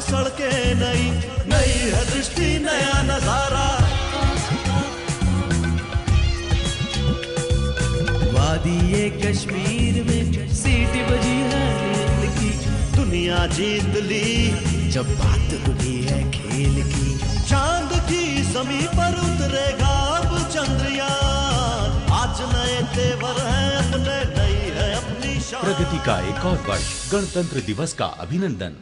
सड़के नई नई है दृष्टि, नया नज़ारा। वादी कश्मीर में सीटी बजी है रेल की। दुनिया जीत ली, जब बात हुई है खेल की। चाँद की समी पर उतरेगा अब चंद्रयान आज नए तेवर है, अपने नई है अपनी प्रगति का एक और वर्ष, गणतंत्र दिवस का अभिनंदन।